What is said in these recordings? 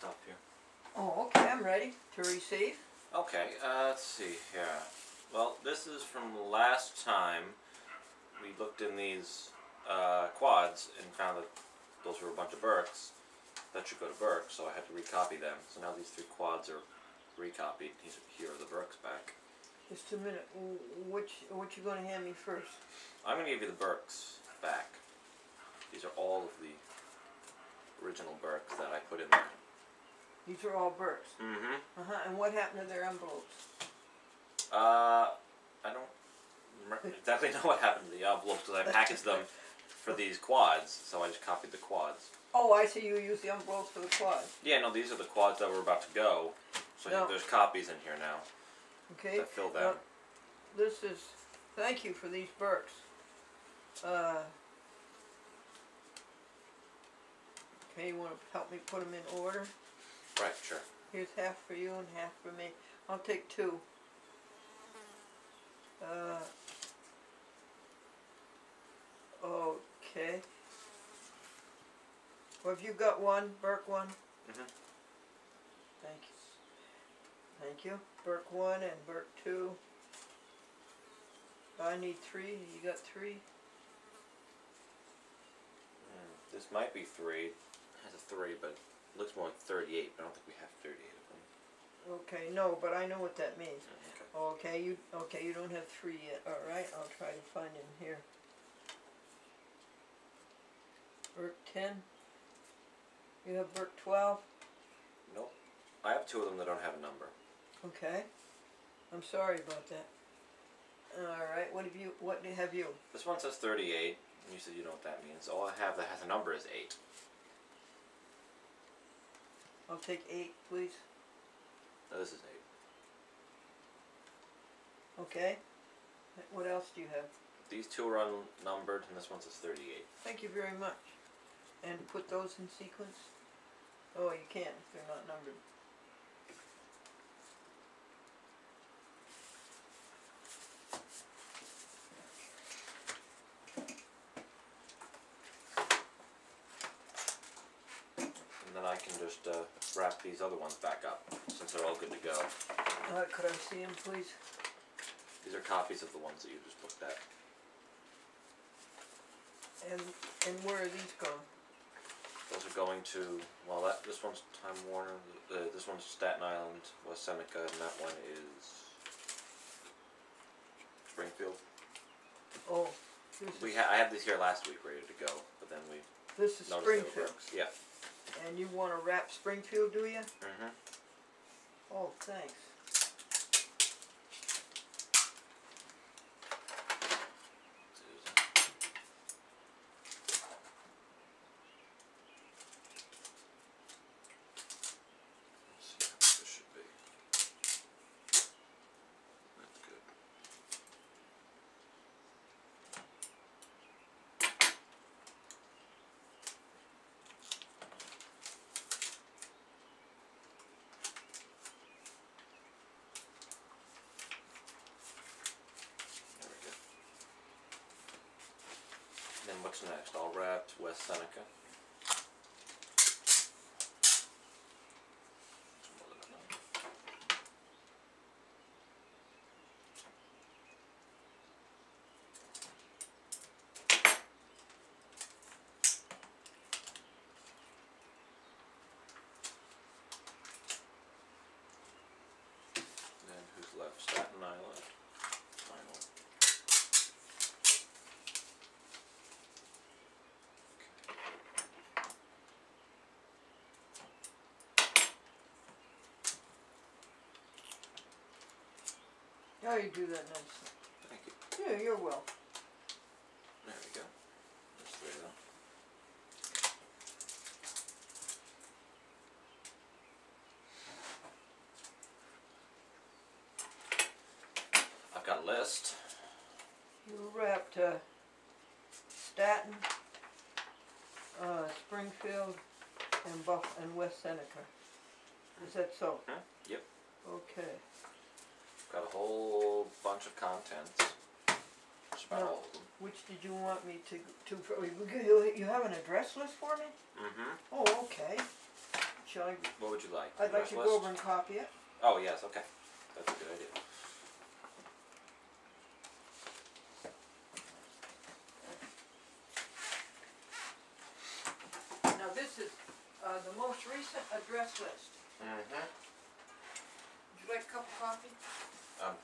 stuff here. Oh, okay, I'm ready to receive. Okay, uh, let's see here. Well, this is from last time. We looked in these uh, quads and found that those were a bunch of Burks. That should go to Burke, so I had to recopy them. So now these three quads are recopied. Here are the Burks back. Just a minute. Which, what you gonna hand me first? I'm gonna give you the Burks back. These are all of the original Burks that I put in there. These are all Burks. Mm-hmm. Uh huh. And what happened to their envelopes? Uh, I don't remember exactly know what happened to the envelopes because I packaged them for these quads, so I just copied the quads. Oh, I see. You use the envelopes for the quads. Yeah, no, these are the quads that were about to go. So No. there's copies in here now Okay. that fill them. This is. Thank you for these Burks. Uh. Okay, you want to help me put them in order? Right, sure. Here's half for you and half for me. I'll take two. Uh, okay. Well, have you got one, Burke one? Mm-hmm. Thank you. Thank you. Burke one and Burke two. I need three. You got three? Mm, this might be three. It has a three, but looks more like 38. But I don't think we have 38 of them. Okay, no, but I know what that means. Mm, Okay. Okay, you okay? You don't have three yet. All right, I'll try to find him here. Burke ten. You have Burke twelve. Nope. I have two of them that don't have a number. Okay. I'm sorry about that. All right. What have you? What have you? This one says 38, and you said you know what that means. All I have that has a number is 8. I'll take eight, please. No, this is 8. Okay. What else do you have? These two are unnumbered, and this one says 38. Thank you very much. And put those in sequence. Oh, you can't if they're not numbered. And then I can just uh, wrap these other ones back up, since they're all good to go. Uh, could I see them, please? These are copies of the ones that you just looked at. And and where are these going? Those are going to, well, that this one's Time Warner, uh, this one's Staten Island, West Seneca, and that one is Springfield. Oh, this We ha- I had these here last week ready to go, but then we this is noticed they were Springfield. Yeah. And you want to wrap Springfield, do you? Mm-hmm. Oh, thanks. Let's see how this should be. That's good. There we go. Then what's next? All wrapped West Seneca. Some more than enough. Then who's left? Staten Island. Final. Oh, you do that nicely. Thank you. Yeah, you're well. There we go. There's three of them. I've got a list. You wrapped uh, Staten, uh, Springfield, and Buff and West Seneca. Is that so? Huh? Yep. Okay. Got a whole bunch of contents. Just about all of them. Which did you want me to to? You you have an address list for me? Mm-hmm. Oh, okay. shall I, What would you like? I'd like to list? go over and copy it. Oh, yes, okay. That's a good idea. Now, this is, uh, the most recent address list. Mm-hmm. Would you like a cup of coffee? Um,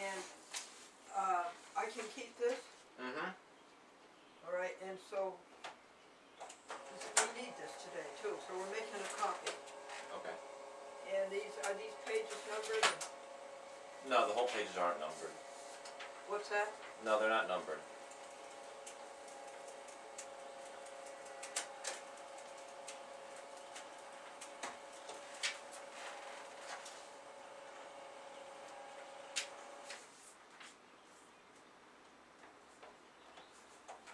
And, uh, I can keep this, mm-hmm. alright, and so, we need this today too, so we're making a copy. Okay. And these, are these pages numbered? No, the whole pages aren't numbered. What's that? No, they're not numbered.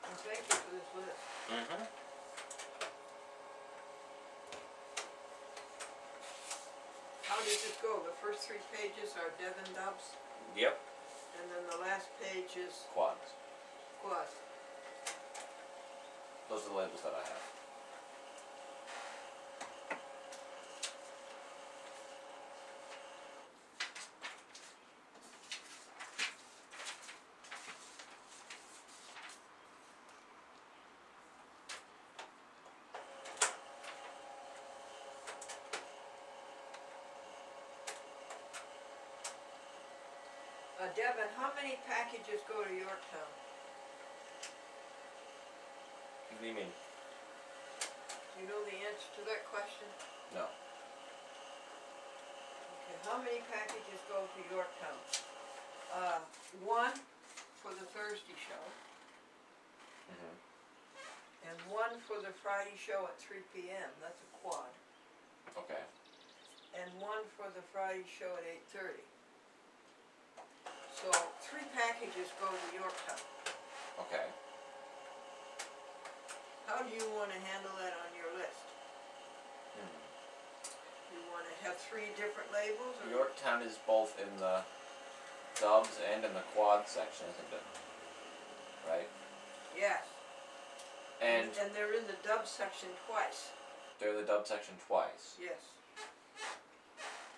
And thank you for this list. Mm-hmm. How does this go? The first three pages are Devin Dubs, Yep. and then the last page is Quads. Quad. Those are the labels that I have. Uh, Devin, how many packages go to Yorktown? What do you mean? Do you know the answer to that question? No. Okay, how many packages go to Yorktown? Uh, one for the Thursday show, Mm-hmm. and one for the Friday show at three P M, that's a quad, Okay. and one for the Friday show at eight thirty. So, three packages go to Yorktown. Okay. How do you wanna handle that on your list? Hmm. You wanna have three different labels, or? Yorktown is both in the dubs and in the quad section, isn't it? Right? Yes. And And they're in the dub section twice, they're in the dub section twice. yes.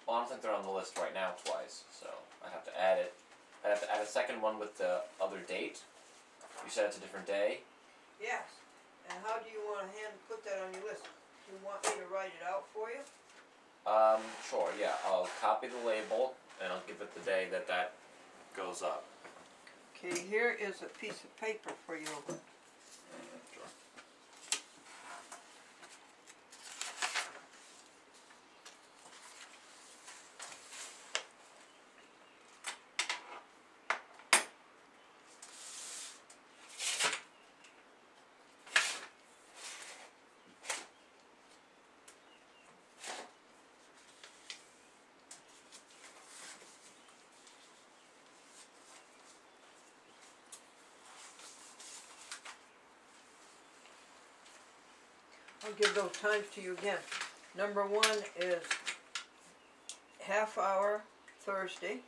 Well, I don't think they're on the list right now twice, so I'd have to add it. I'd have to add a second one with the other date. You said it's a different day. Yes, and how do you wanna hand, put that on your list? Do you want me to write it out for you? Um, sure, yeah. I'll copy the label and I'll give it the day that that goes up. Okay, here is a piece of paper for you. Sure. Give those times to you again. Number one is half hour Thursday.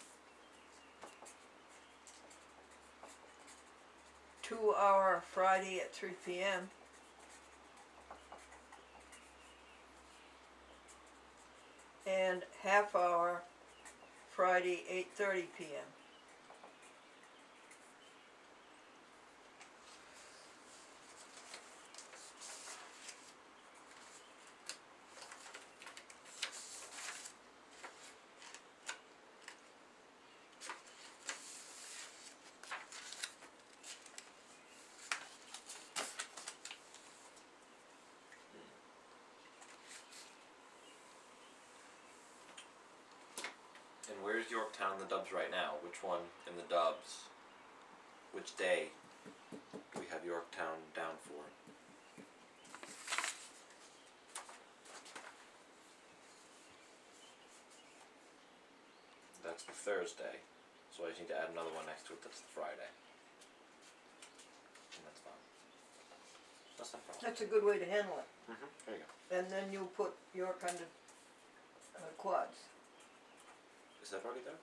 Two hour Friday at three P M. And half hour Friday, eight thirty P M. And where's Yorktown in the dubs right now? Which one in the dubs? Which day do we have Yorktown down for? That's the Thursday, so I just need to add another one next to it that's the Friday. And that's fine. That's not a problem. That's a good way to handle it. Mm-hmm. There you go. And then you put your kind of uh, quads. Is that already there?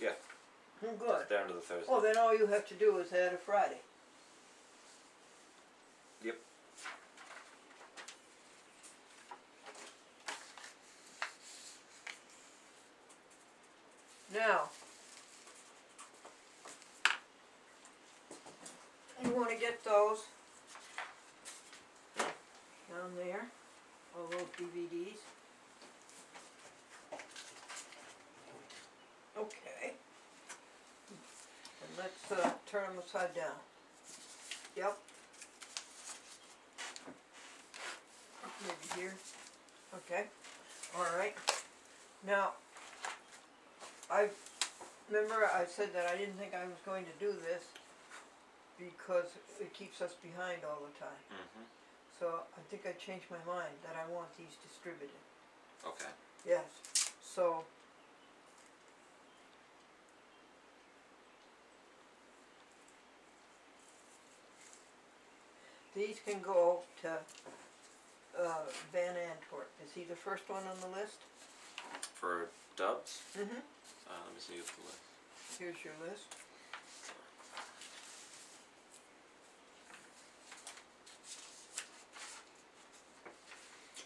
Yeah, Good. it's down to the Thursday. Oh, then all you have to do is add a Friday. Yep. Now. You wanna get those down there, all those DVDs. Okay. And let's, uh, turn them upside down. Yep. Maybe here, okay, alright. Now, I, remember I said that I didn't think I was going to do this because it keeps us behind all the time. Mm-hmm. So I think I changed my mind that I want these distributed. Okay. Yes, so. These can go to, uh, Van Antwerp. Is he the first one on the list? For dubs, Mm-hmm. uh, let me see if the list. Here's your list.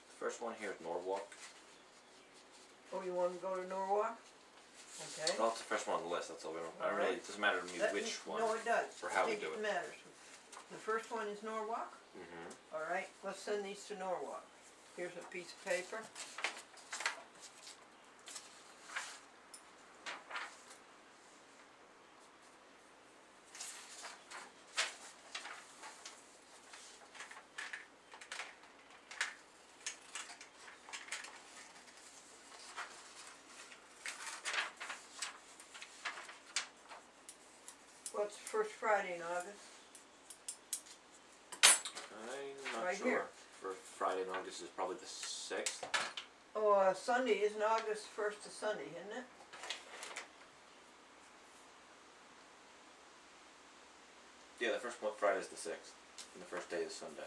The First one here is Norwalk. Oh, you wanna go to Norwalk? Okay. Well, it's the first one on the list. That's all. We don't, really. It doesn't matter to me Let which one. No, it does. or how I we do it it. matters. The first one is Norwalk, Mm-hmm. alright, let's send these to Norwalk. Here's a piece of paper. What's first Friday in August? I'm not Right sure. here. For Friday in August is probably the sixth. Oh, uh, Sunday, isn't August first to Sunday, isn't it? Yeah, the first Friday is the sixth, and the first day is Sunday.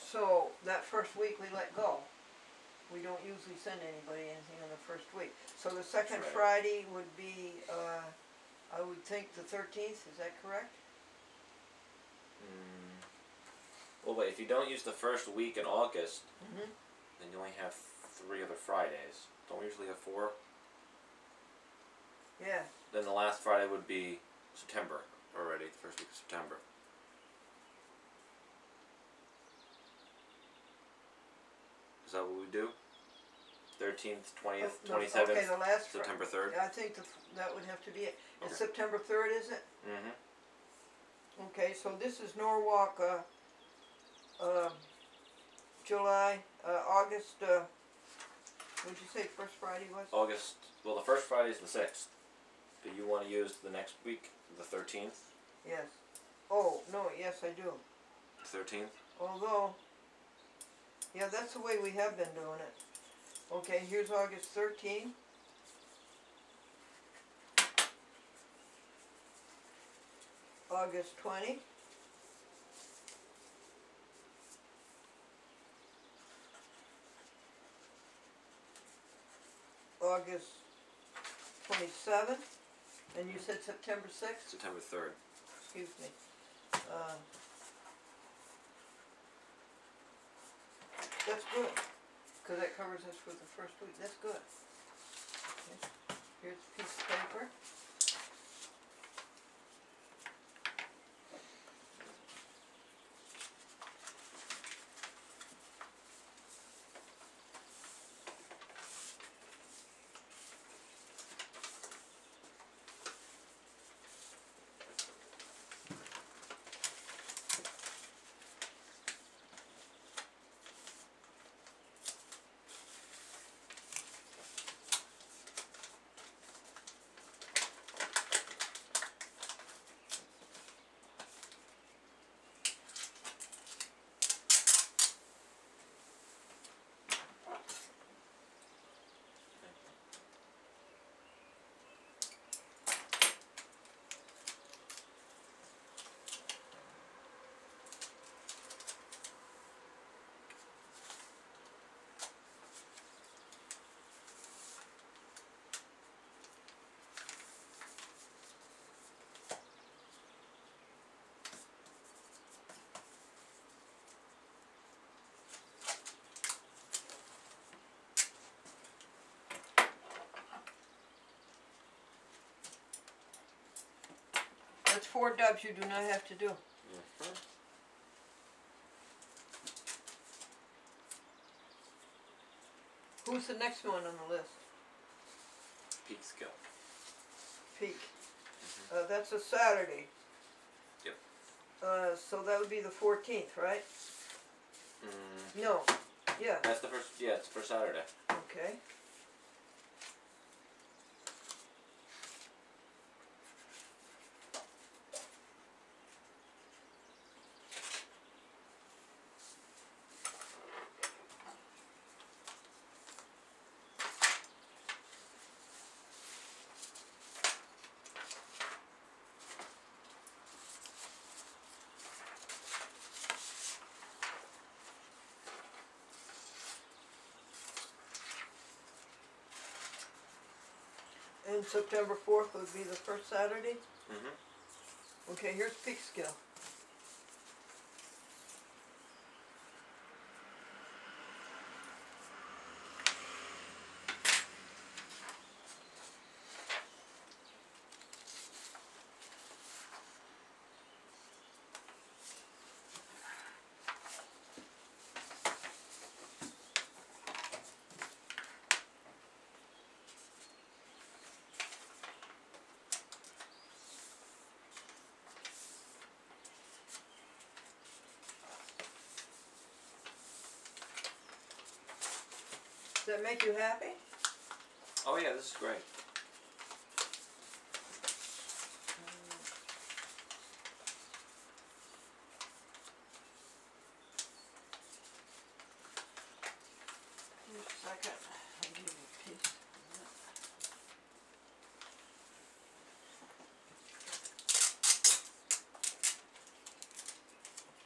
So, that first week we let go. We don't usually send anybody anything on the first week. So the second right. Friday would be, uh, I would think the thirteenth, is that correct? Mm. If you don't use the first week in August, Mm-hmm. then you only have three other Fridays. Don't we usually have four? Yeah, Then the last Friday would be September already. The first week of September. Is that what we do? Thirteenth, twentieth, Oh, no, twenty seventh, Okay, the last September third. I think the, that would have to be it. It's Okay. September third, is it? Mm-hmm. Okay, so this is Norwalk, uh, um, July, uh, August, uh, what'd you say first Friday was? August. Well, the first Friday is the sixth. Do you want to use the next week, the thirteenth? Yes. Oh, no, yes, I do. Thirteenth. Although, yeah, that's the way we have been doing it. Okay, here's August 13th. August twenty. August twenty-seven, and you said September sixth? September third. excuse me. Uh, That's good, cause that covers us for the first week, that's good. Okay, Here's a piece of paper. Four dubs you do not have to do. Mhm. Who's the next one on the list? Peekskill. Peak. Uh, that's a Saturday. Yep. Uh, so that would be the fourteenth, right? Mm, No, yeah, that's the first. Yeah, it's for Saturday. okay. September fourth would be the first Saturday? Mm-hmm. Okay, here's peak Does that make you happy? Oh yeah, this is great. Just a second, I'll give you a piece.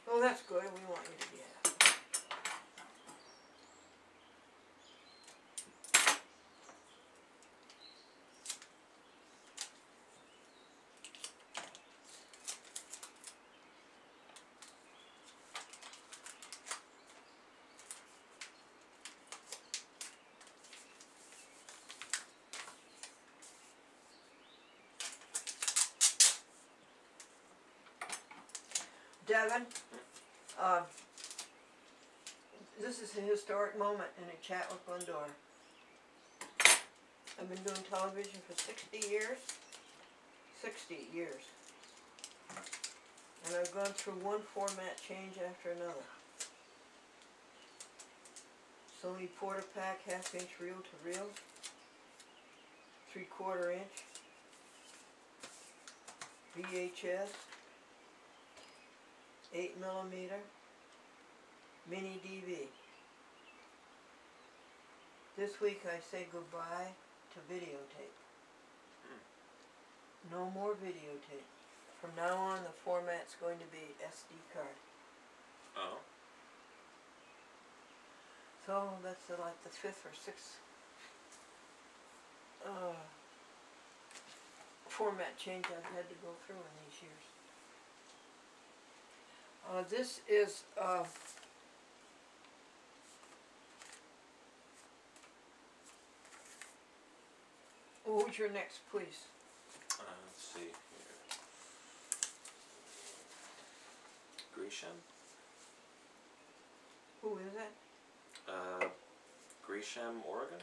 Oh, that's good, we want you to be happy. Devin, um, this is a historic moment in a chat with Glendora. I've been doing television for sixty years, sixty years. And I've gone through one format change after another. Sony Portapak half inch reel to reel, three quarter inch, VHS, eight millimeter, mini DV. This week I say goodbye to videotape. No more videotape. From now on, the format's going to be SD card. Oh. So that's like the fifth or sixth uh, format change I've had to go through in these years. Uh, this is uh, who's your next, please? Uh, let's see here. Gresham. Who is that? Uh, Gresham, Oregon.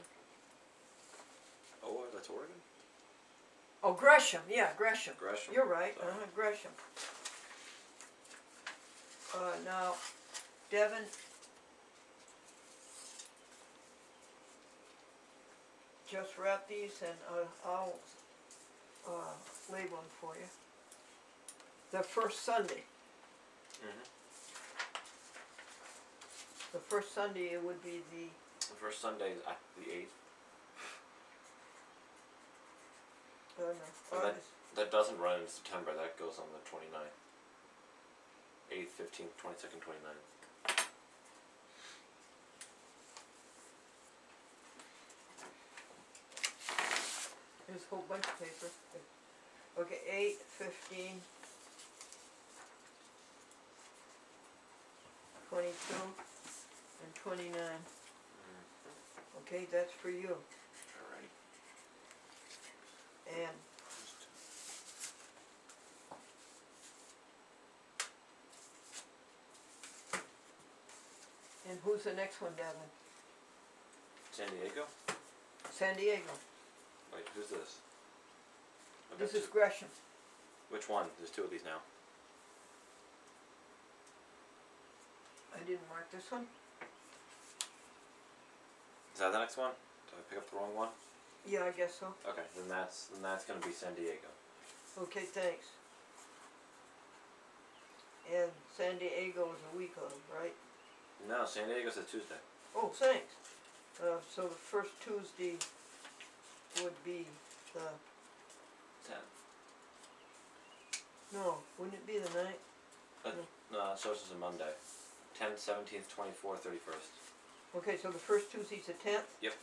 Oh, that's Oregon. Oh, Gresham. Yeah, Gresham. Gresham. You're right. Uh-huh, Gresham. Uh, now, Devin. Just wrap these and uh, I'll uh, label them for you. The first Sunday. Mm-hmm. The first Sunday it would be the The first Sunday is the eighth. uh, no, August. That doesn't run in September. That goes on the 29th. 8th, 15th, 22nd, 29th. There's a whole bunch of paper. Okay, eight, fifteen. Twenty-two and twenty-nine. Okay, that's for you. Alright. And who's the next one, Devin? San Diego? San Diego. Wait, who's this? I've This is Gresham. Which one? There's two of these now. I didn't mark this one. Is that the next one? Did I pick up the wrong one? Yeah, I guess so. Okay, then that's then that's gonna be San Diego. Okay, thanks. And San Diego is a week of, right? No, San Diego's a Tuesday. Oh, thanks. Uh, so the first Tuesday would be the, Ten. no, wouldn't it be the ninth? No, so this is a Monday. Tenth, seventeenth, twenty-fourth, thirty-first. Okay, so the first Tuesday's the tenth? Yep.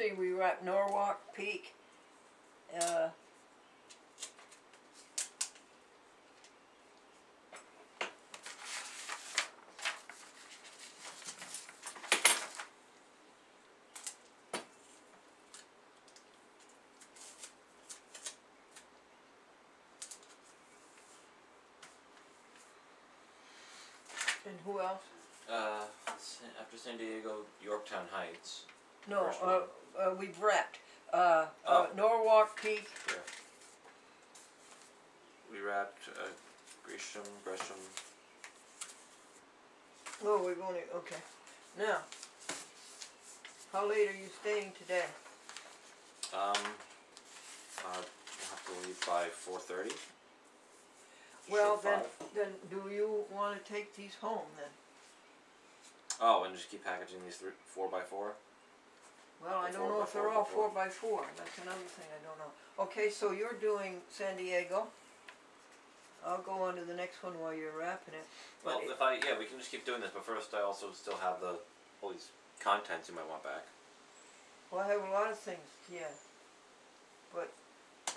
See, we were at Norwalk Peak, uh. And who else? Uh, after San Diego, Yorktown Heights. No, uh, we've wrapped, uh, uh, Oh. Norwalk Peak, Yeah. We wrapped uh, Gresham, Gresham. oh, we've only, okay, now. How late are you staying today? Um, uh, we'll have to leave by four thirty. Well, then, then do you wanna take these home then? Oh, and just keep packaging these three, four by four. Well, I don't know if they're all four by four, that's another thing I don't know. Okay, so you're doing San Diego. I'll go on to the next one while you're wrapping it. Well, if I yeah, we can just keep doing this. But first, I also still have the all these contents you might want back. Well, I have a lot of things, yeah. But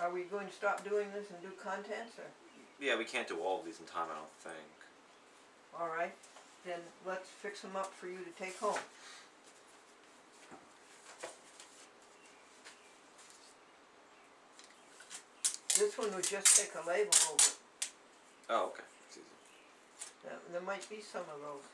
are we going to stop doing this and do contents or, Yeah, we can't do all of these in time. I don't think. alright, then let's fix them up for you to take home. This one would just take a label over it. Oh, okay. There might be some of those.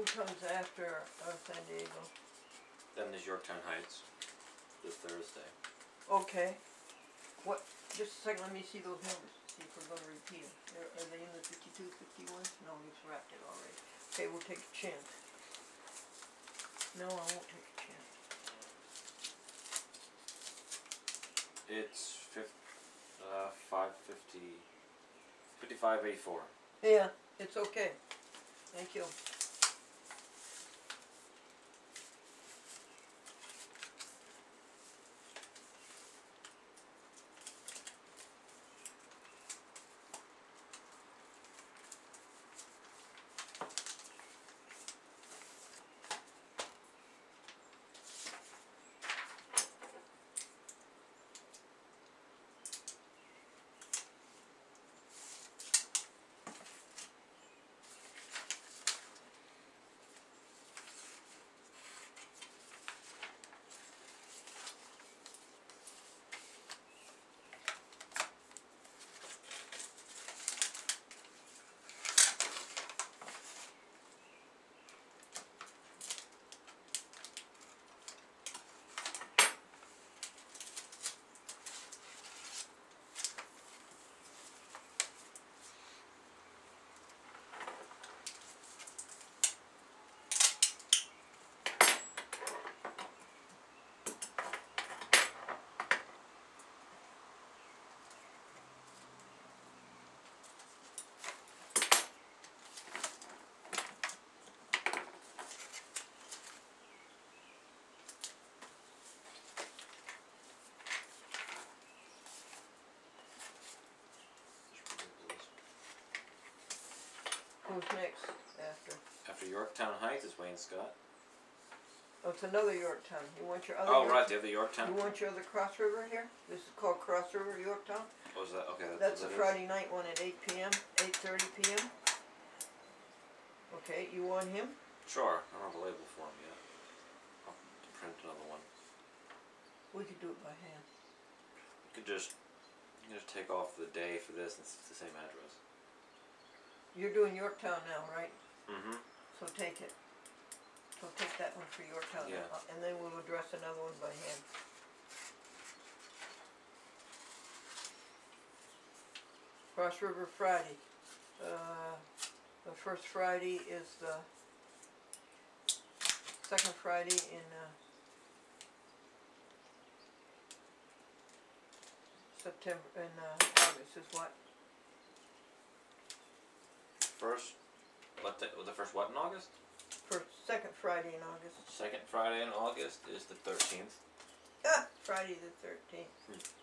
Who comes after, uh, San Diego? Then there's Yorktown Heights. This Thursday. Okay, what, just a second, let me see those numbers, see if we're gonna repeat them. Are, are they in the fifty-two, fifty-one? No, you've wrapped it already. Okay, we'll take a chance. No, I won't take a chance. It's fif- uh, five fifty. Fifty-five eighty-four. Yeah, it's okay. Thank you. Who's next after? After Yorktown Heights is Wayne Scott. Oh, it's another Yorktown. You want your other Oh, York- right, the other Yorktown. You want your other Cross River here? This is called Cross River Yorktown? What was that? Okay, that's, That's a what that is. Friday night one at eight PM, eight thirty PM. Okay, you want him? Sure, I don't have a label for him yet. I'll print another one. We could do it by hand. You could just, you can just take off the day for this and it's the same address. You're doing Yorktown now, right? Mm-hmm. So take it. So take that one for Yorktown. Yeah. uh, And then we'll address another one by hand. Cross River Friday. Uh, the first Friday is the second Friday in, uh, September, in, uh, August is what? First, what the, the first what in August? First, second Friday in August. Second Friday in August is the thirteenth. Ah, Friday the thirteenth. Hmm.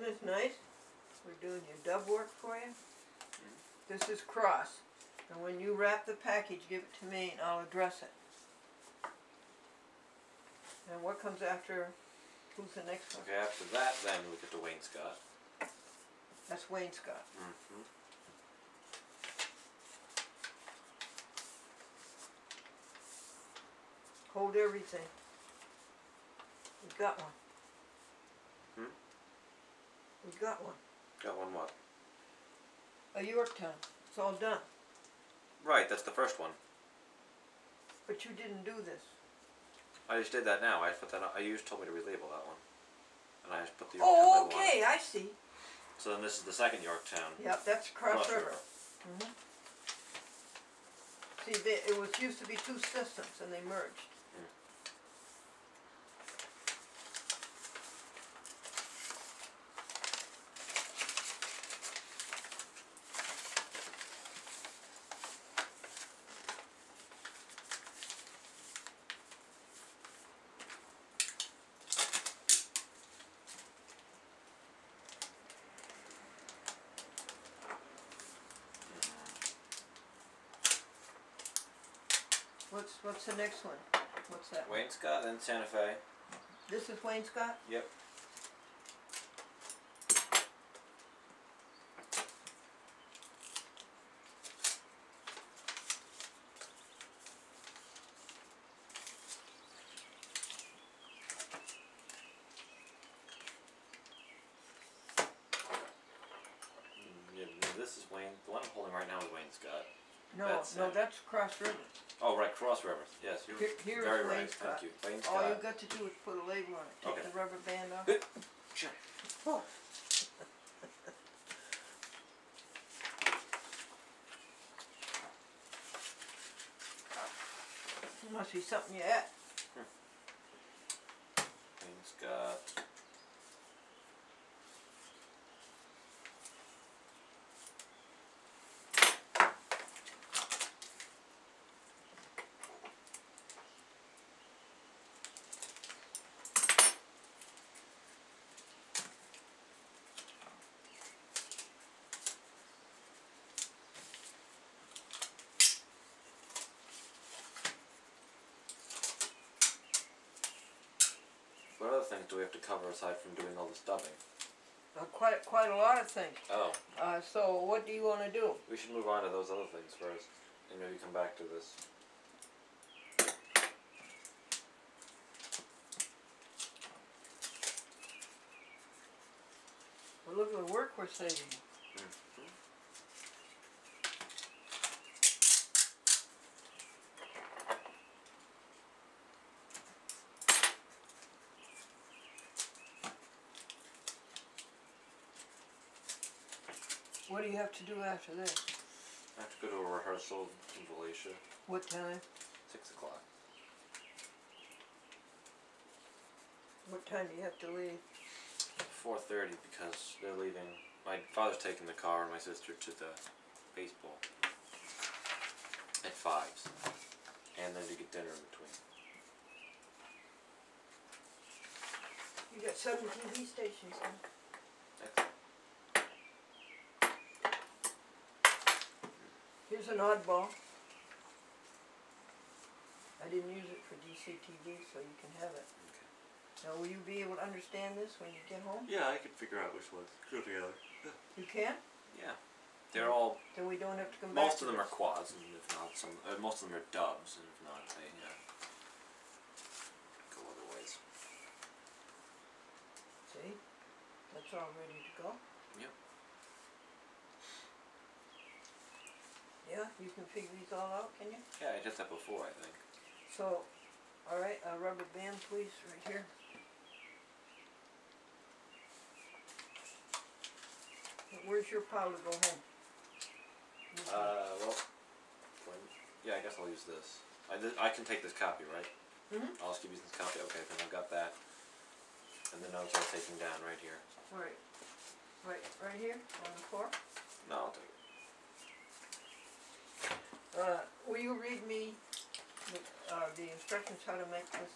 Isn't this nice? We're doing your dub work for you. This is cross, and when you wrap the package, give it to me and I'll address it. And what comes after, who's the next one? Okay, after that, then we get to Wainscott. That's Wainscott. Mm-hmm. Hold everything. We've got one. Hmm? We got one. Got one what? A Yorktown. It's all done. Right, that's the first one. But you didn't do this. I just did that now. I just put that. On, you just told me to relabel that one, and I just put the Yorktown Oh, okay, I see. So then this is the second Yorktown. Yep, that's Cross Cross River. River. Mhm. See, they, it was used to be two systems and they merged. What's, what's the next one? What's that? Wainscott, then Santa Fe. This is Wainscott? Yep. Mm, this is Wayne. The one I'm holding right now is Wainscott. No, That's no, it. that's Cross River. Oh, right, Cross River. Yes, you're Here, here's very right. Thank you, Wayne All you Scott. got to do is put a label on it. Take Okay. the rubber band off. Sure. Oh. Must be something you ate. Wayne hmm. Scott. Things do we have to cover aside from doing all this dubbing? Uh, quite, quite a lot of things. Oh, Uh, so what do you wanna do? we should move on to those other things first, and maybe come back to this. Well, look at the work we're saving. What do you have to do after this? I have to go to a rehearsal in Valencia. What time? Six o'clock. What time do you have to leave? Four thirty because they're leaving. My father's taking the car and my sister to the baseball at fives, and then to get dinner in between. You got seven TV stations then. Here's an oddball. I didn't use it for DCTV, so you can have it. Now, will you be able to understand this when you get home? Yeah, I could figure out which ones go together. You can? Yeah, they're all. Then we don't have to come back Most of them are this. quads, and if not, some. Uh, most of them are dubs, and if not, they uh, go other ways. See? That's all ready to go. Yep. Yeah, you can figure these all out, can you? Yeah, I did that before, I think. So, alright, a rubber band please, right here. Where's your pile to go home? This. Uh, well, yeah, I guess I'll use this. I, did, I can take this copy, right? Mhm. I'll just give you this copy. Okay, then I've got that. And the notes are taking down right here. Right, right, right here on the floor. No, I'll take it. Uh, will you read me the, uh, the instructions how to make this?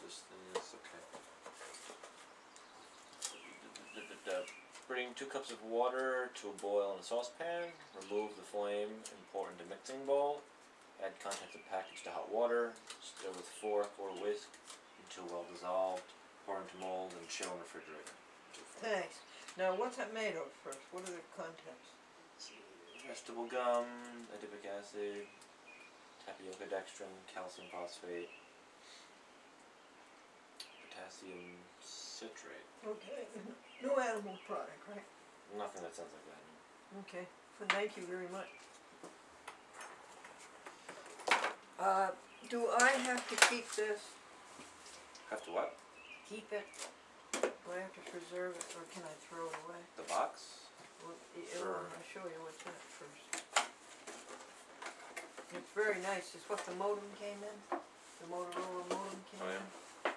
This thing is okay. Bring two cups of water to a boil in a saucepan. Remove the flame and pour into mixing bowl. Add contents of package to hot water. Stir with fork or whisk until well dissolved. Pour into mold and chill in refrigerator. Thanks. Now, what's that made of first? What are the contents? Vegetable gum, adipic acid, tapioca dextrin, calcium phosphate, potassium citrate. Okay, no animal product, right? Nothing that sounds like that. no. Okay, well, thank you very much. Uh, do I have to keep this, Have to what? keep it? Do I have to preserve it, or can I throw it away? The box? Well, Sure. I'll show you what's in it first. It's very nice, it's what the modem came in, the Motorola modem came Oh, in. yeah?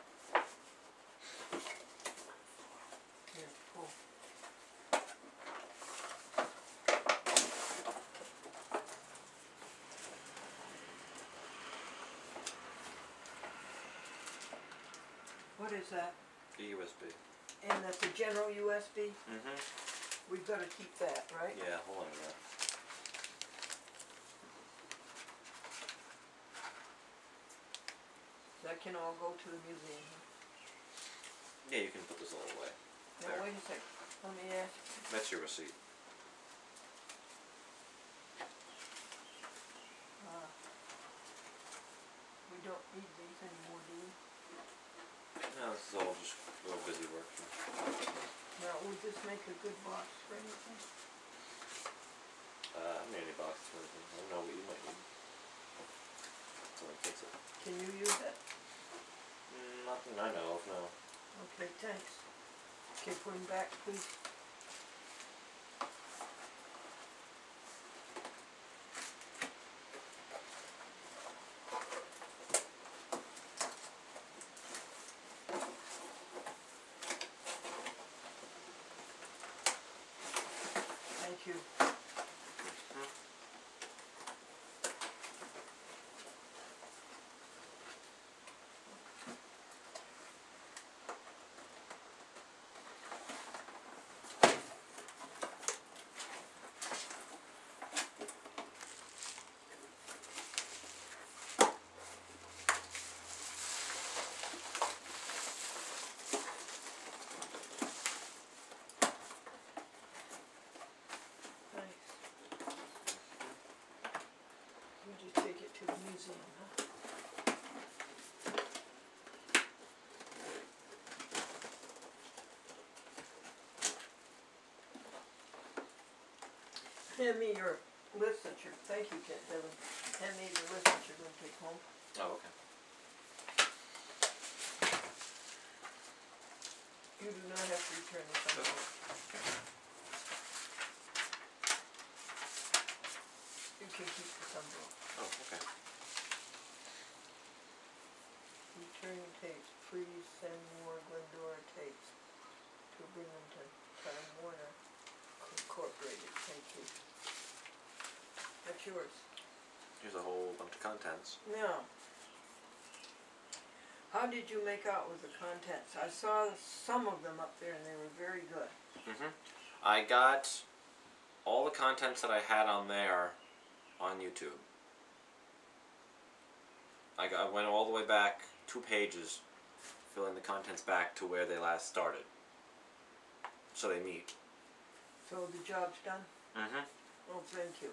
Here, cool. What is that? The USB. And that's a general USB? Mm-hmm. We've gotta keep that, right? Yeah, hold on a minute. That can all go to the museum. huh? Yeah, you can put this all away. Now, There. wait a sec, let me ask, That's your receipt. uh, we don't need these anymore, do we? No, this is all just real busy work. Now, would this make a good box for anything? Uh, I don't need any boxes or anything. I don't know what you might need. Someone fix it. Can you use it? Mm, nothing I know of, no. Okay, thanks. Okay, put 'em back, please. Thank you. Thanks. We'll just take it to the museum, huh? Hand me your list that you're, thank you, Kent Devin. Hand me the list that you're gonna take home. Oh, okay. You do not have to return this envelope. You can keep this envelope. Oh, okay. Returning tapes, please send more Glendora tapes to Binghamton, Time Warner Incorporated, thank you. That's yours. Here's a whole bunch of contents. Now, how did you make out with the contents? I saw some of them up there and they were very good. Mm-hmm. I got all the contents that I had on there on YouTube. I, got, I went all the way back two pages, filling the contents back to where they last started. So they meet. So the job's done? Mm-hmm. Oh, thank you.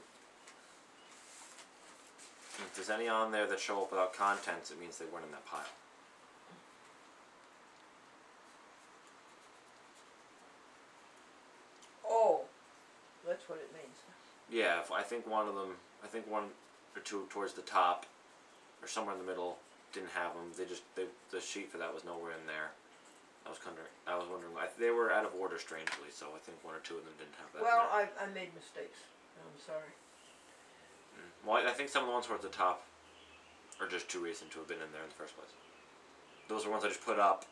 If there's any on there that show up without contents, it means they weren't in that pile. Oh, that's what it means. Yeah, if, I think one of them, I think one or two towards the top, or somewhere in the middle, didn't have them. They just they, the sheet for that was nowhere in there. I was wondering. I was wondering. I, they were out of order strangely, so I think one or two of them didn't have that. Well. I, I made mistakes. I'm sorry. Mm. Well, I, I think some of the ones towards the top are just too recent to have been in there in the first place. Those are ones I just put up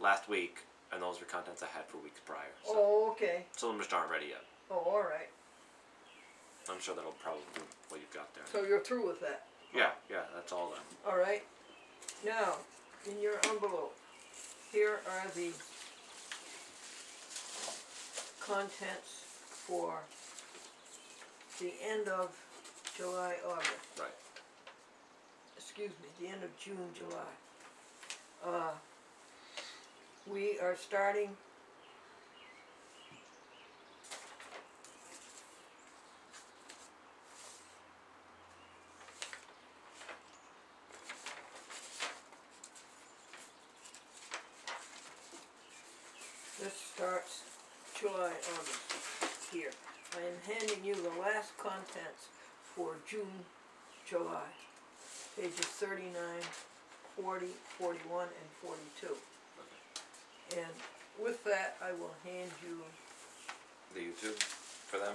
last week, and those were contents I had for weeks prior. So Oh, okay. some of them just aren't ready yet. Oh, all right. I'm sure that'll probably be what you've got there. So you're through with that. Yeah, yeah, that's all done. All right. Now, in your envelope, here are the contents for the end of July, August. Right. Excuse me, the end of June, July. Uh, we are starting This starts July, August, here. I am handing you the last contents for June, July. Pages 39, 40, 41, and forty-two. And with that, I will hand you, The YouTube for them.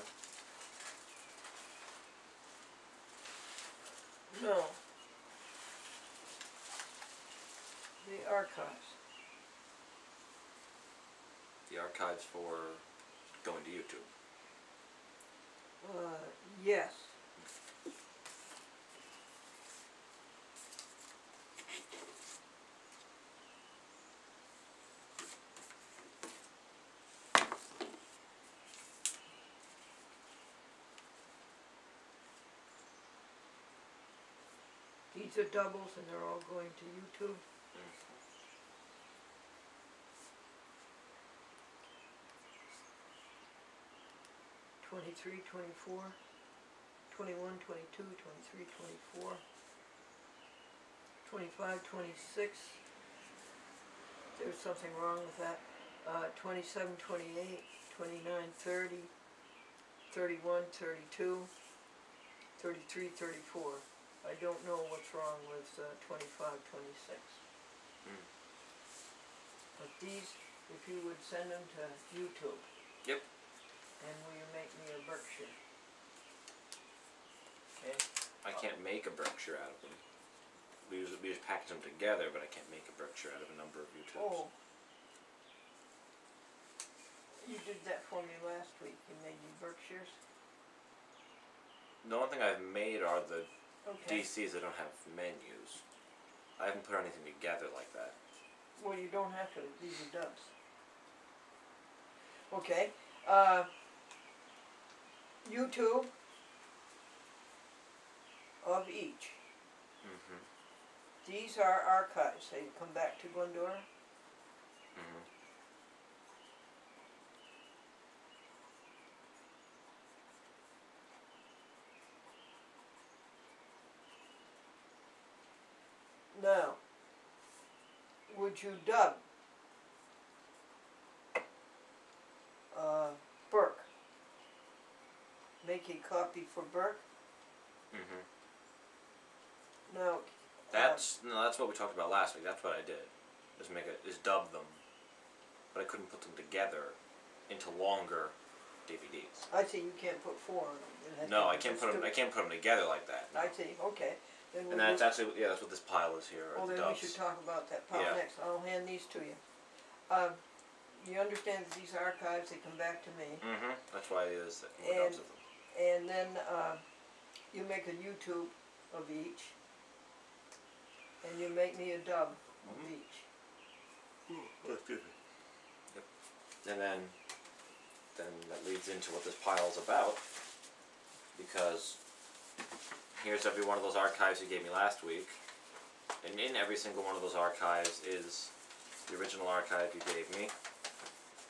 no. The archives. The archives for going to YouTube. Uh, yes. These are doubles and they're all going to YouTube. Twenty-three, twenty-four, twenty-one, twenty-two, twenty-three, twenty-four, twenty-five, twenty-six. There's something wrong with that. Uh, twenty-seven, twenty-eight, twenty-nine, thirty, thirty-one, thirty-two, thirty-three, thirty-four. I don't know what's wrong with, uh, twenty-five, twenty-six. Mm. But these, if you would send them to YouTube. Yep. And will you make me a Berkshire? Okay, I can't make a Berkshire out of them. We usually we just package them together, but I can't make a Berkshire out of a number of YouTubes. oh. You did that for me last week, you made me Berkshires, The only thing I've made are the okay. DCs that don't have menus. I haven't put anything together like that. Well, you don't have to, these are dubs. Okay, uh, YouTube of each. Mm-hmm. These are archives, they come back to Glendora. Mm-hmm. Now, you dub uh, Burke? Make a copy for Burke? Mm-hmm. Now, That's no, that's what we talked about last week. That's what I did. Is make it is dub them, but I couldn't put them together into longer DVDs. I see, you can't put four on them. It has to No, be I can't just put them. two. I can't put them together like that. I see, okay. Then And that's actually yeah, that's what this pile is here. Well, the then we should talk about that pile Yeah. next. I'll hand these to you. Um, you understand that these archives, they come back to me. Mm-hmm. That's why it is that more And- dubs of them. And then, uh, you make a YouTube of each. And you make me a dub of Mhm. each. Yep. And then, then that leads into what this pile is about, because here's every one of those archives you gave me last week, and in every single one of those archives is the original archive you gave me.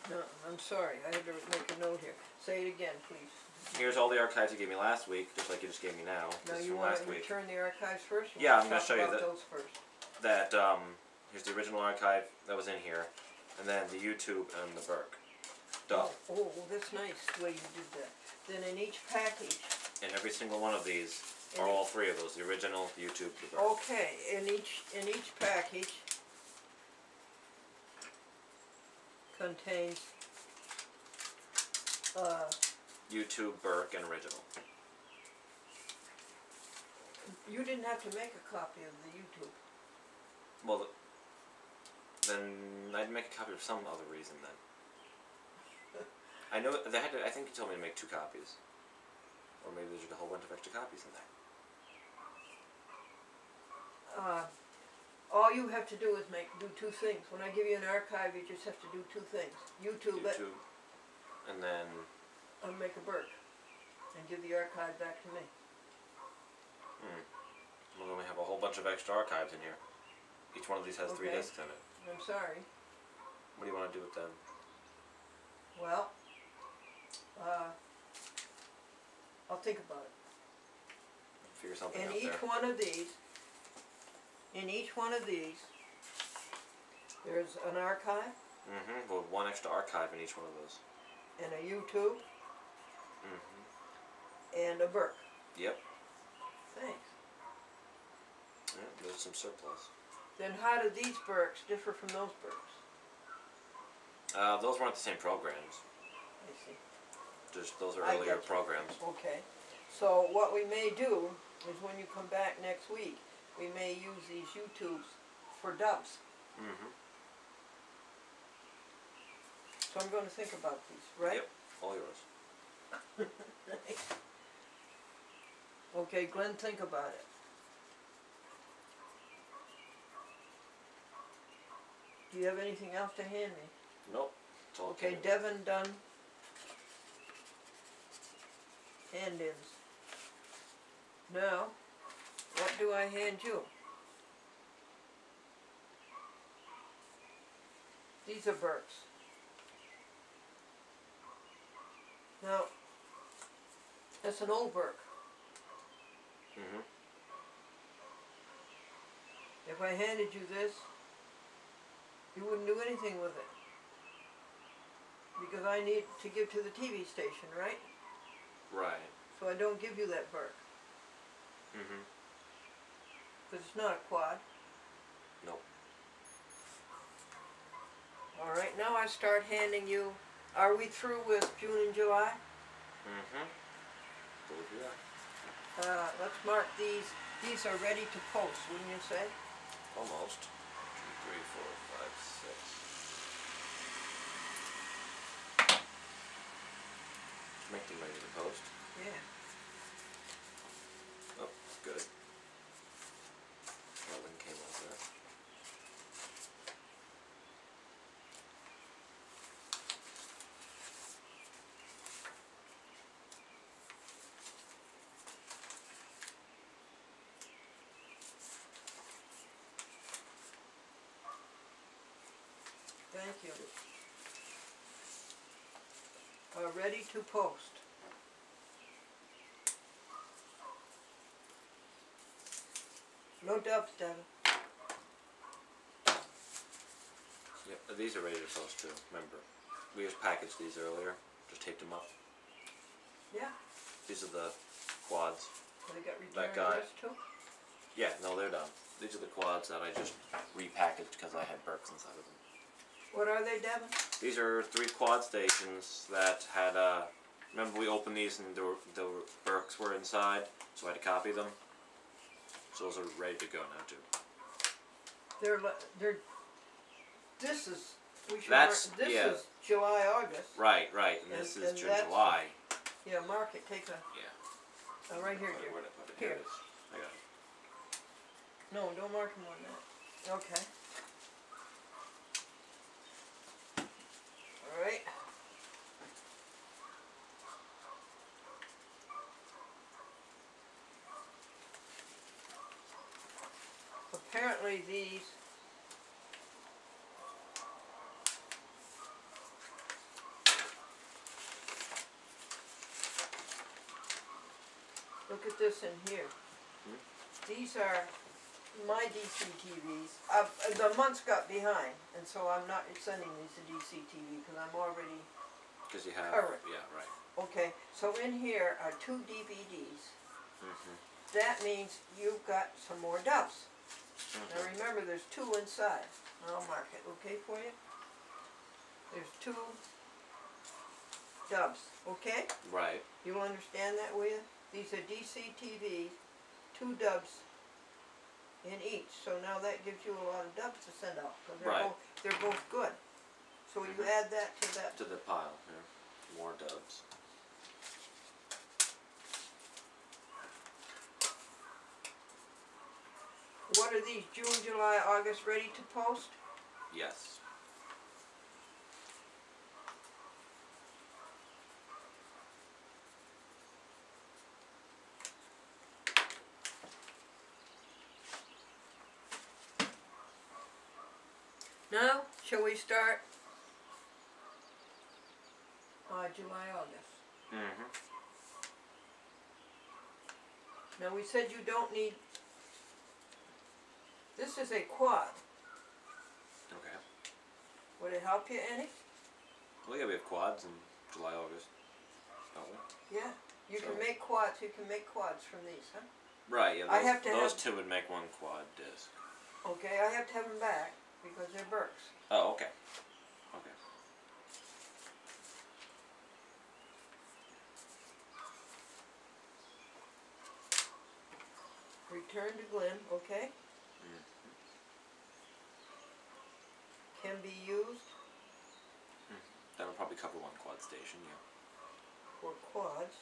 No, I'm sorry, I had to make a note here. Say it again, please. Here's all the archives you gave me last week, just like you just gave me now. This you from wanna week. return the archives first? or Yeah, I'm gonna show you that- those first? That um, here's the original archive that was in here, and then the YouTube and the Burke. Dub. Oh, oh, well, that's nice, the way you did that. Then in each package, In every single one of these Each- all three of those, the original, YouTube, the Burke. okay, in each, in each package contains, uh, YouTube, Burke, and original. you didn't have to make a copy of the YouTube. Well, then I'd make a copy for some other reason then. I know they had to. I think you told me to make two copies, or maybe there's a whole bunch of extra copies in there. Uh, all you have to do is make, do two things. When I give you an archive, you just have to do two things. YouTube it, and then and make a bird and give the archive back to me. hmm, we'll only have a whole bunch of extra archives in here. Each one of these has three discs in it. I'm sorry. What do you want to do with them? Well, uh, I'll think about it. Figure something In out each there. one of these, in each one of these, there's an archive Mm-hmm. Well, one extra archive in each one of those. and a YouTube Mm-hmm. and a Burke. Yep. Thanks. Yeah, there's some surplus. Then how do these Burks differ from those Burks? Uh, those weren't the same programs. I see. Just those are I earlier get you. programs. Okay. So what we may do is when you come back next week, we may use these YouTubes for dubs. Mm-hmm. So I'm gonna think about these, right? Yep. All yours. Okay, Glenn, think about it. Do you have anything else to hand me? Nope. Okay, Kenny. Devin done. Hand-ins. Now, what do I hand you? These are Burke's. Now, that's an old Burke. Mm-hmm. If I handed you this, you wouldn't do anything with it. Because I need to give to the TV station, right? Right. So I don't give you that Burke, Mm-hmm. Because it's not a quad. Nope. All right, now I start handing you, are we through with June and July? Mm-hmm. Believe you that. Uh, let's mark these, these are ready to post, wouldn't you say? Almost. Two, three, four, five, six. Make them ready to post. Yeah. Oh, good. Nothing came out there. Thank you. Uh, ready to post. No dubs, Devin. Yep, uh, these are ready to post too, remember. We just packaged these earlier, just taped them up. Yeah, These are the quads. they got returned That guy. too? Yeah, no, they're done. These are the quads that I just repackaged because I had Burks inside of them. What are they, Devin? These are three quad stations that had uh, Remember we opened these and the the Burks were inside, so I had to copy them. So those are ready to go now too. They're, they're, this is, we should That's- mark, this yeah. is July, August. Right, right, and And- this is and June, July. Yeah, mark it, take a, Yeah. uh, right here, dear. where'd I put? Here Here. I got it. No, don't mark them on that. Okay. Alright. Apparently these Look at this in here. Hmm? These are my DC TVs. Uh, the months got behind, and so I'm not sending these to DCTV because I'm already Cause you have, Current. yeah, right. okay. So in here are two DVDs. Mm-hmm. That means you've got some more dubs. Now Mhm. remember, there's two inside. I'll mark it, okay for you? There's two dubs, okay? Right, You'll understand that, will you? These are DC TVs, two dubs in each, so now that gives you a lot of dubs to send out, cause they're Right. both, they're both good. So you Mhm. add that to that, to the pile here. More dubs. what are these, June, July, August, ready to post? Yes. Now, shall we start? Uh, July, August. Mm-hmm. Now, we said you don't need, this is a quad, Okay. would it help you any? Well, yeah, we have quads in July, August. Don't we? Yeah, you can make quads, you can make quads from these, huh? Right, yeah. Those, I have to those have- two would make one quad disc. Okay, I have to have them back because they're Burks. Oh, okay. Okay. Return to Glen, okay? Mm. Can be used That would probably cover one quad station, yeah. for quads.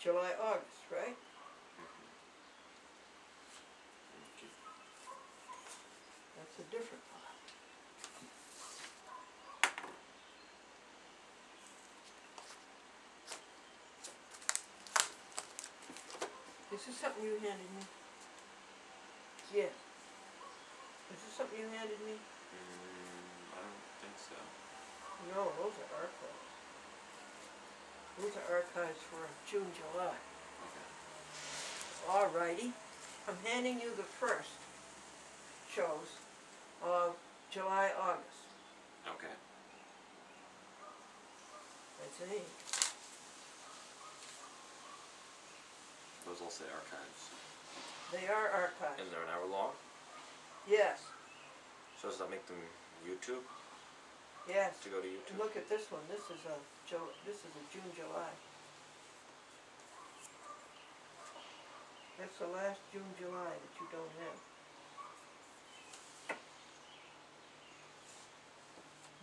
July, August, right? Okay. That's a different one. This is something you handed me. Yeah. Is this something you handed me? Mm, I don't think so. No, those are archives. Those are archives for June, July. Okay. Alrighty, I'm handing you the first shows of July, August. Okay. That's an Those all say archives. They are archives. And they're an hour long? Yes, So does that make them YouTube? yes. To go to YouTube? look at this one, this is a this is a June, July. That's the last June, July that you don't have.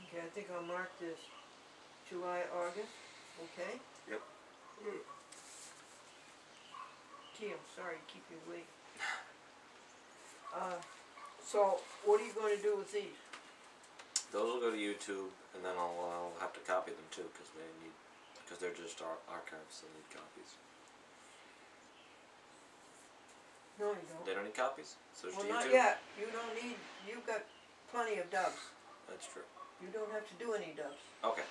Okay, I think I'll mark this July, August, okay? Yep. Mm. I'm sorry to keep you waiting. Uh, so, what are you gonna do with these? Those will go to YouTube, and then I'll, I'll have to copy them too, because they need, because they're just ar- archives, they need copies. No, you don't. They don't need copies? So Well, YouTube? not yet, you don't need, you've got plenty of dubs, That's true. you don't have to do any dubs. Okay.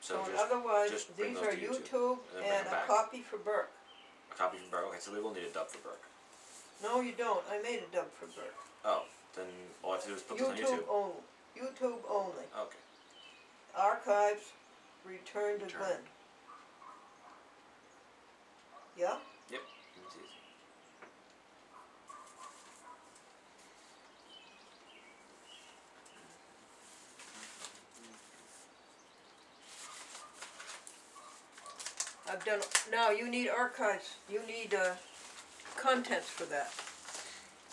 So, So just otherwise, just these are YouTube, YouTube and and a back. copy for Burke. Copy from Burke. Okay, so we will need a dub for Burke. No, you don't, I made a dub for Burke. Oh, then all I have to do is put this on YouTube YouTube. only, YouTube only, Okay. archives, return to Return. Glen. Yeah? Yep. It's easy. I've done, now you need archives, you need, uh, contents for that.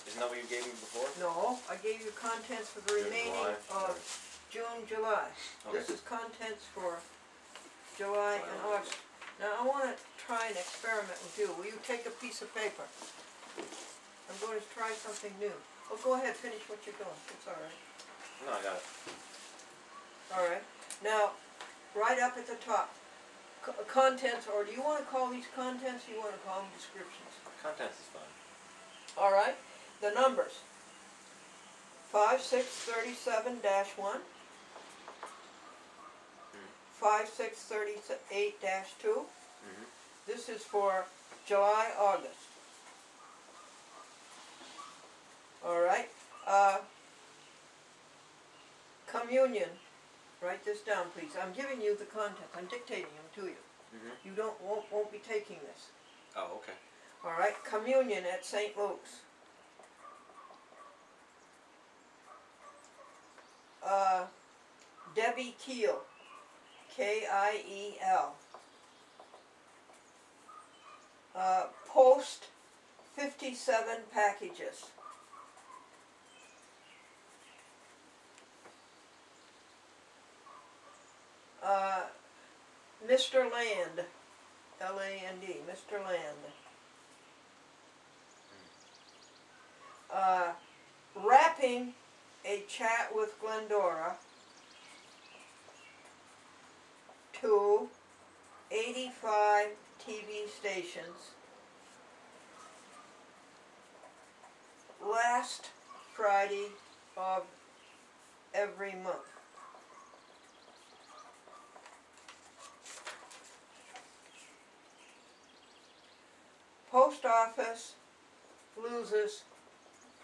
Isn't that what you gave me before? No, I gave you contents for the June, remaining July, of June, July. This is contents for July and August. Now, I wanna try an experiment with you. Will you take a piece of paper? I'm going to try something new. Oh, go ahead, finish what you're doing, it's all right. No, I got it. All right, now, right up at the top, contents, or do you wanna call these contents, or you wanna call them descriptions? Contents is fine. All right, the numbers. Five, six, thirty-seven dash one. Five, six, thirty-eight dash two. Mm-hmm. This is for July, August. All right, uh, communion, write this down, please. I'm giving you the contents, I'm dictating them to you. Mm-hmm. You don't, won't, won't be taking this. Oh, okay. All right, communion at St. Luke's. Uh, Debbie Kiel, K I E L. Uh, post fifty-seven packages. Uh, Mr. Land, L A N D, Mr. Land. uh, wrapping a chat with Glendora to 85 TV stations last Friday of every month. post office loses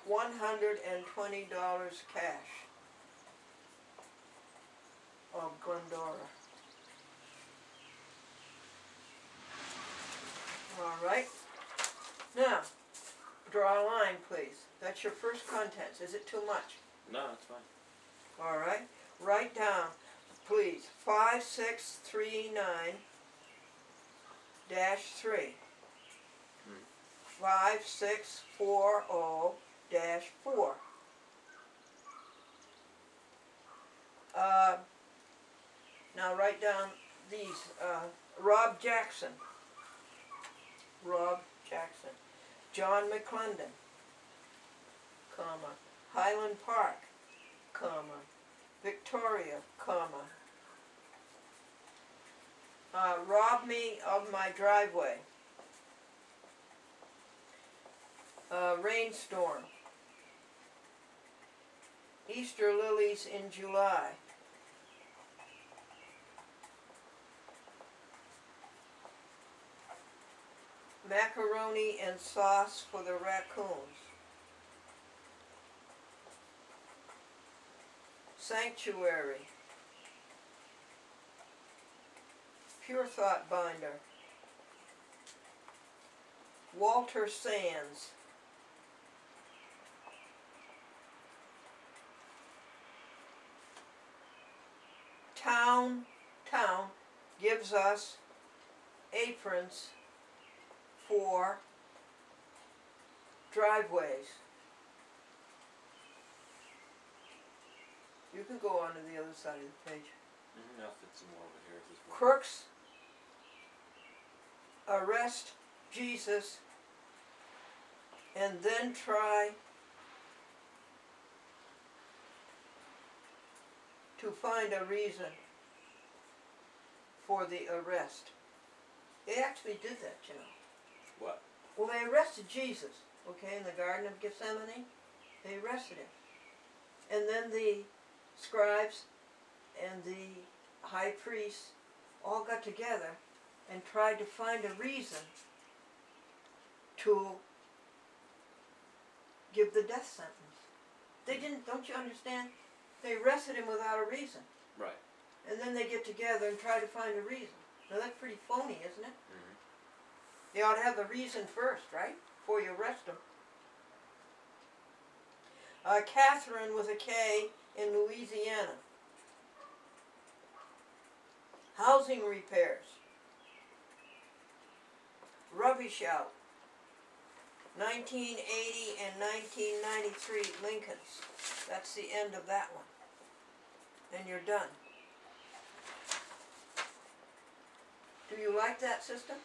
$120 cash of Glendora. All right. Now, draw a line, please. That's your first contents. Is it too much? No, it's fine. All right. Write down, please, 5639-3. 5640-4. Uh, now write down these. Uh, Rob Jackson. Rob Jackson. John McClendon, comma, Highland Park, comma, Victoria, comma, uh, rob me of my driveway. Uh, rainstorm. Easter lilies in July. Macaroni and sauce for the raccoons. Sanctuary. Pure Thought Binder. Walter Sands. Town, town gives us aprons for driveways. You can go on to the other side of the page. I'll fit some more over here. if this works. Crooks arrest Jesus and then try to find a reason for the arrest. They actually did that, you know. What? Well, they arrested Jesus, okay, in the Garden of Gethsemane. They arrested him. And then the scribes and the high priests all got together and tried to find a reason to give the death sentence. They didn't, don't you understand? They arrested him without a reason. Right. And then they get together and try to find a reason. Now that's pretty phony, isn't it? Mm -hmm. They ought to have the reason first, right? Before you arrest them. Uh, Catherine with a K in Louisiana. Housing repairs. Rubbish out. 1980 and 1993 Lincolns. That's the end of that one. And you're done. Do you like that system?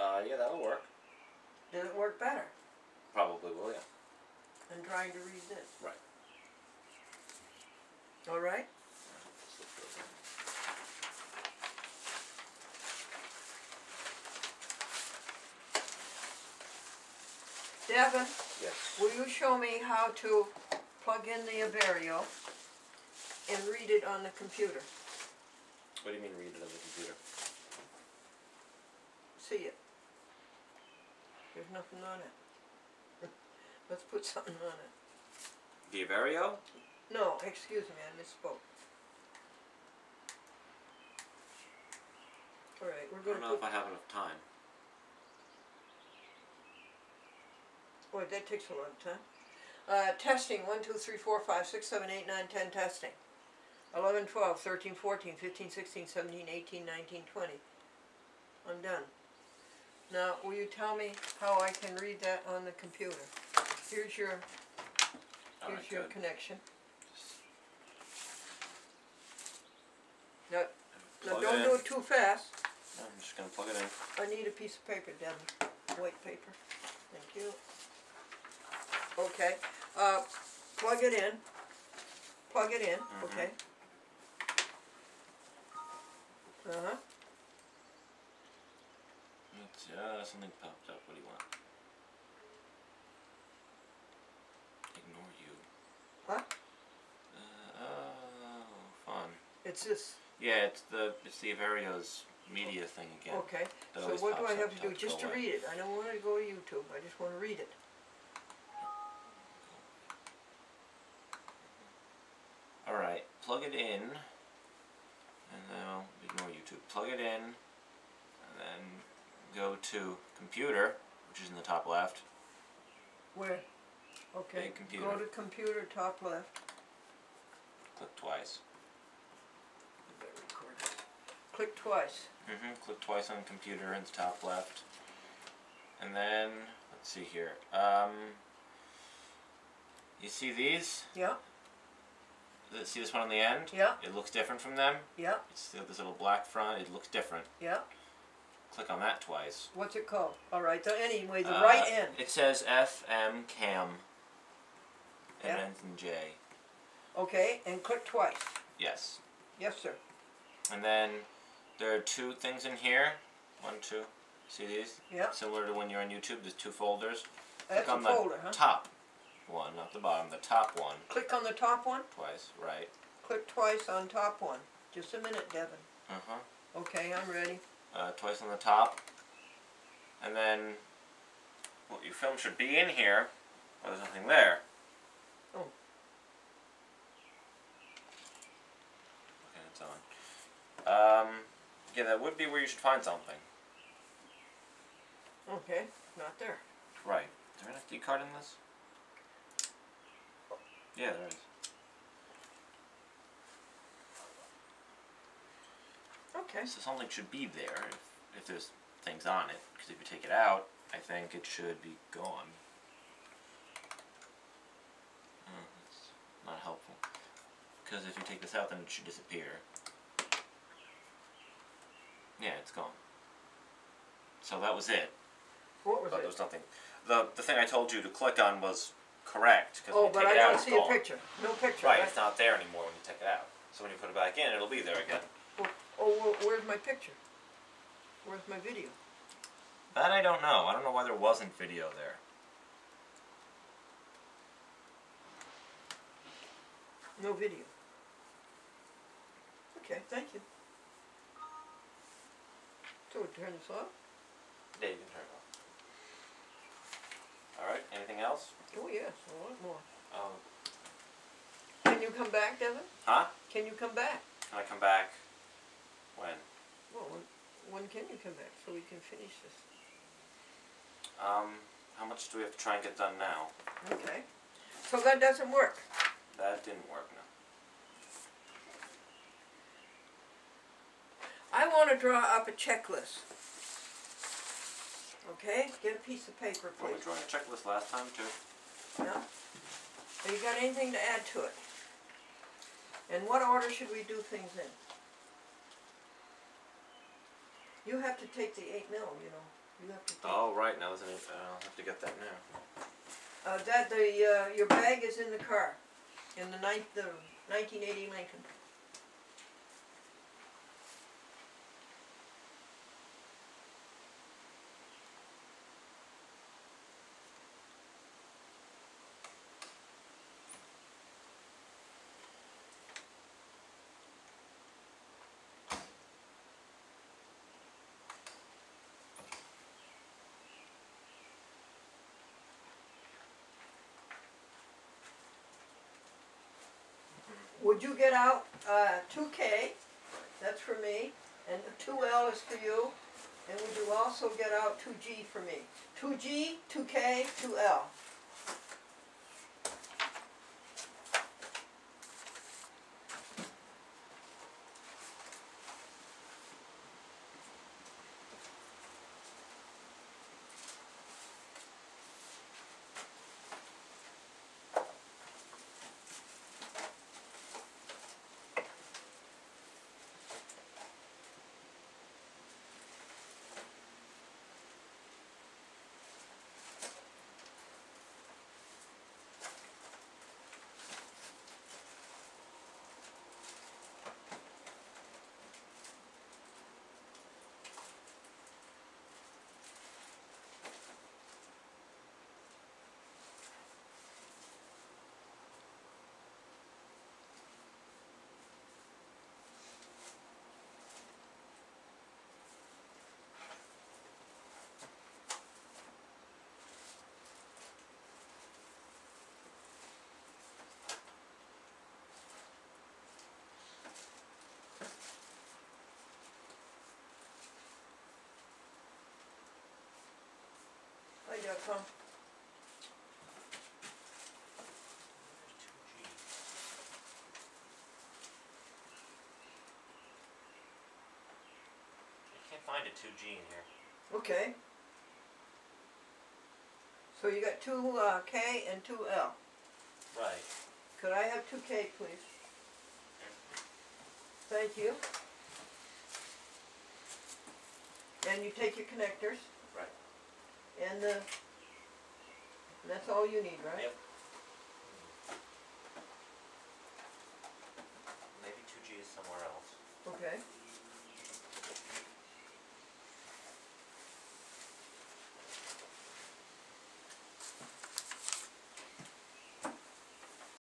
Uh, yeah, that'll work. Does it work better? Probably will, yeah. Than trying to read this? Right. All right? Devin, Yes. will you show me how to plug in the Averio and read it on the computer? What do you mean read it on the computer? See it. There's nothing on it. Let's put something on it. The Averio? No, excuse me, I misspoke. Alright, we're I don't know if put, I have enough time. Boy, that takes a lot of time. Uh, testing, one, two, three, four, five, six, seven, eight, nine, ten, testing. Eleven, twelve, thirteen, fourteen, fifteen, sixteen, seventeen, eighteen, nineteen, twenty. I'm done. Now, will you tell me how I can read that on the computer? Here's your, Alright, here's your good. connection. Now, now don't do it too fast. I'm just gonna plug it in. I need a piece of paper, Devin, white paper, thank you. Okay, uh, plug it in, plug it in, Mhm. okay? Uh-huh, Let's, uh, something popped up. What do you want? Ignore you. What? Uh, oh, fun. it's this, Yeah, it's the it's the Averio's media thing again. okay, so what do I have to do, just to away. read it, I don't wanna go to YouTube, I just wanna read it. All right, plug it in, and then I'll ignore YouTube. Plug it in, and then go to computer, which is in the top left. Where? Okay, Big computer. go to computer, top left. Click twice. Click twice, Mm-hmm. Click twice on computer in the top left, and then let's see here. Um, you see these? yeah, Th- See this one on the end? yeah, It looks different from them. yeah, It's got this little black front. It looks different. yeah, Click on that twice. what's it called? Alright, the, anyway, the Uh, right end, It says FM Cam. And Yeah. ends in J. okay, and click twice, Yes. yes, sir, And then there are two things in here. One, two. See these? yeah, Similar to when you're on YouTube, there's two folders. that's Click a on the folder, huh? top one, not the bottom. The top one Click on the top one, twice, right? click twice on top one. Just a minute, Devin. Uh huh. Okay, I'm ready. Uh, twice on the top. And then what your film should be in here. Well, there's nothing there. Oh. Okay, it's on. Um, yeah, that would be where you should find something. Okay, not there. Right. Is there an SD card in this? Yeah, there is. Okay, So something should be there if, if there's things on it. Because if you take it out, I think it should be gone. Oh, that's not helpful. Because if you take this out, then it should disappear. Yeah, it's gone. So that was it. what was oh, But there was nothing. The the thing I told you to click on was correct. Because Oh, when you but take I it out, don't see a picture. No picture, Right, right? it's not there anymore when you take it out. So when you put it back in, it'll be there again. Oh, wh- where's my picture? Where's my video? That I don't know. I don't know why there wasn't video there. No video. Okay, thank you. So we turn this off? Yeah, you can turn it off. Alright, anything else? Oh yes, a lot more. Um, Can you come back, Devin? huh? Can you come back? Can I come back? When? Well, when, when can you come back so we can finish this? Um, how much do we have to try and get done now? Okay. So that doesn't work. That didn't work, no. I want to draw up a checklist. Okay, get a piece of paper, please. Were we drawing a checklist last time too? Yeah. Have you got anything to add to it? In what order should we do things in? You have to take the eight mil, you know, you have to take. Oh, right, now there's an, I'll have to get that now. Uh, that, the, uh, your bag is in the car, in the ninth, the nineteen eighty Lincoln. would you get out uh, 2K, that's for me, and 2L is for you, and would you also get out 2G for me? 2G, 2K, 2L. yahoo.com. find a 2G in here. Okay. So you got 2K uh, K and 2L. Right. Could I have 2K, please? Thank you. And you take your connectors. And the, and that's all you need, right? Yep.